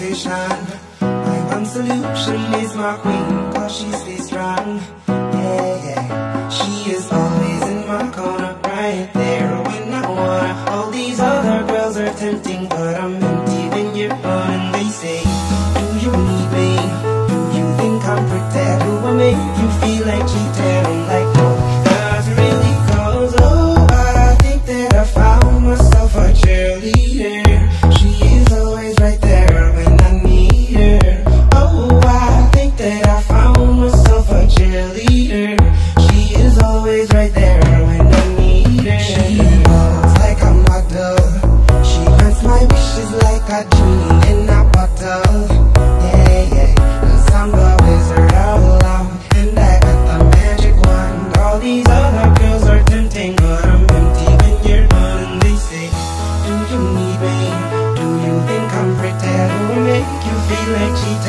situation. My one solution is my queen, cause she stays strong. Yeah, yeah. She is always in my corner, right there when I wanna. All these other girls are tempting, but I'm empty when you're gone. And they say, Do you need me? Do you think I'm pretty? Do I make you feel like cheating? Like, myself a cheerleader. She is always right there when I need her. She walks like a model. She grants my wishes like a genie in a bottle. Yeah, I'm the wizard of love. And I got the magic wand. All these other girls are tempting, but I'm empty when you're gone. And they say, Do you need me? Do you pretty? Do make you feel like cheating?